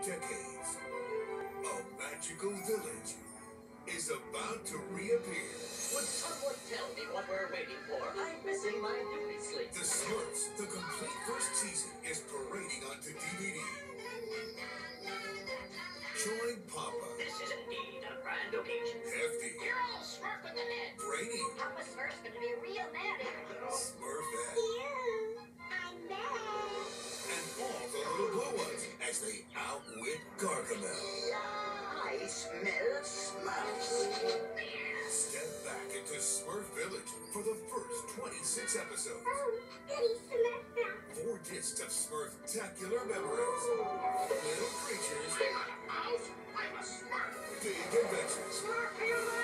decades, a magical village is about to reappear. Would someone tell me what we're waiting for? I'm missing my duty sleep. The Smurfs, the complete first season, is parading onto DVD. Join Papa. This is indeed a grand occasion. Hefty. You're all Smurf in the head. Brainy. Papa Smurf's gonna be as they outwit Gargamel. I smell smurfs. Step back into Smurf Village for the first 26 episodes. Oh, goody Smurf now. Four discs of Smurf-tacular memories. Little creatures, I'm out. I'm a smurf. big adventures. Smurf